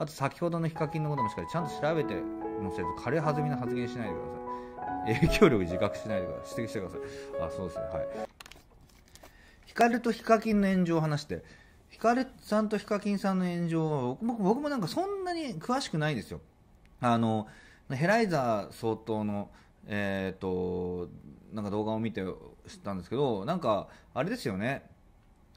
あと先ほどのヒカキンのこともしっかりちゃんと調べて載せず軽い弾みの発言しないでください。影響力自覚しないでください。指摘してくださいあそうですね。はい。ヒカルとヒカキンの炎上を話してヒカルさんとヒカキンさんの炎上は僕僕もなんかそんなに詳しくないですよ。あのヘライザー総統のえっ、ー、となんか動画を見て知ったんですけどなんかあれですよね。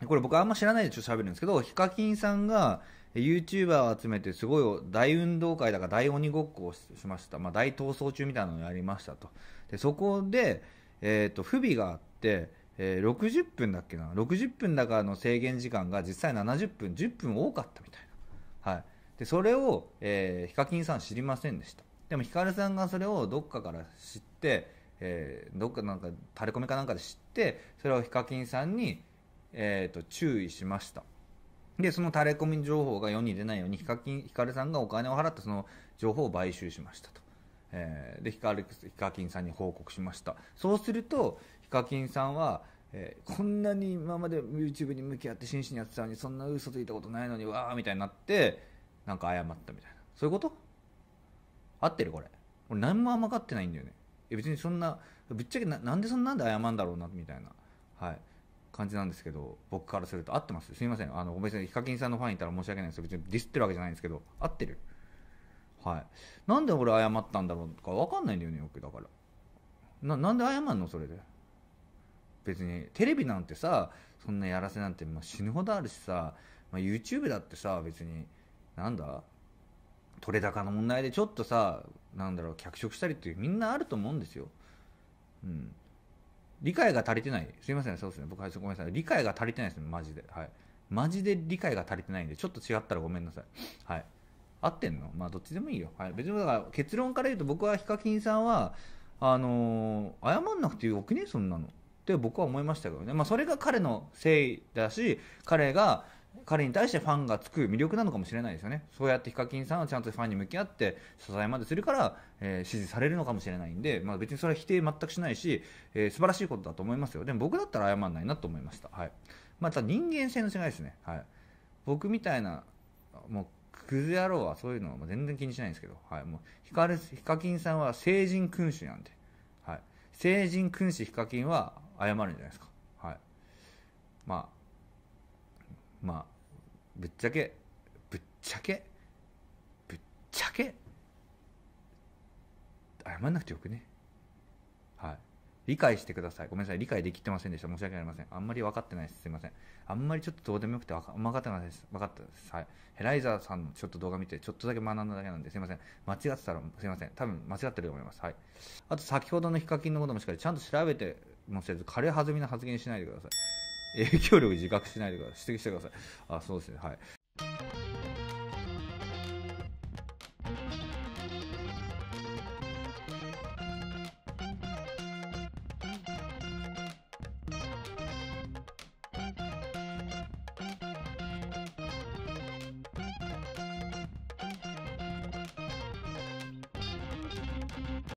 これ僕あんま知らないでちょっと喋るんですけどヒカキンさんが YouTuber を集めてすごい大運動会だから大鬼ごっこをしました、まあ、大逃走中みたいなのをやりましたと。でそこで、えーと、不備があって、えー、60分だっけな？60分だからの制限時間が実際70分10分多かったみたいな、はい、でそれを、えー、ヒカキンさん知りませんでした。でもヒカルさんがそれをどっかから知って、えー、どっかなんかタレコミかなんかで知ってそれをヒカキンさんに、えーと注意しました。でそのタレコミ情報が世に出ないようにヒカキンヒカルさんがお金を払ってその情報を買収しましたと、えー、でヒカルヒカキンさんに報告しました。そうするとヒカキンさんは、えー、こんなに今まで YouTube に向き合って真摯にやってたのにそんな嘘ついたことないのにわーみたいになってなんか謝ったみたいな。そういうこと？合ってるこれ。俺何も甘がってないんだよね。別にそんなぶっちゃけななんでそんなんで謝るんだろうなみたいな。はい。感じなんですけど僕からすると合ってます？すみません。あの別にヒカキンさんのファンいたら申し訳ないですよ別にディスってるわけじゃないんですけど合ってる。はい。なんで俺謝ったんだろうか分かんないんだよねよく。だから。ななんで謝んの？それで。別にテレビなんてさそんなやらせなんて、まあ、死ぬほどあるしさ、まあ、YouTube だってさ別になんだ取れ高の問題でちょっとさなんだろう脚色したりってみんなあると思うんですよ。うん。理解が足りてない。すいません、そうですね。僕はごめんなさい。理解が足りてないですね、マジで。はい。マジで理解が足りてないんで、ちょっと違ったらごめんなさい。はい。合ってんの？まあ、どっちでもいいよ。はい。別に、だから結論から言うと、僕はヒカキンさんは、あのー、謝んなくてよくねそんなの。って僕は思いましたけどね。まあ、それが彼のせいだし、彼が、彼に対してファンがつく魅力なのかもしれないですよね。そうやってヒカキンさんはちゃんとファンに向き合って支えまでするから、えー、支持されるのかもしれないんで、まあ、別にそれは否定全くしないし、えー、素晴らしいことだと思いますよ。でも僕だったら謝らないなと思いました。はい。また人間性の違いですね。はい。僕みたいな、もう、クズ野郎はそういうのは全然気にしないんですけど、はい。もうヒカル、ヒカキンさんは成人君主なんで、はい。成人君主ヒカキンは謝るんじゃないですか。はい。まあ、まあぶっちゃけぶっちゃけぶっちゃけ？謝んなくてよくね。はい。理解してください。ごめんなさい。理解できてませんでした。申し訳ありません。あんまり分かってないです。すいません。あんまりちょっとどうでもよくて分か分かってないです。分かったです。はい。ヘライザーさんのちょっと動画見てちょっとだけ学んだだけなんですいません。間違ってたらすいません。多分間違ってると思います。はい。あと先ほどのヒカキンのこともしっかりちゃんと調べてもせず軽い弾みの発言しないでください。影響力自覚しないでください。指摘してください。あそうですね。はい。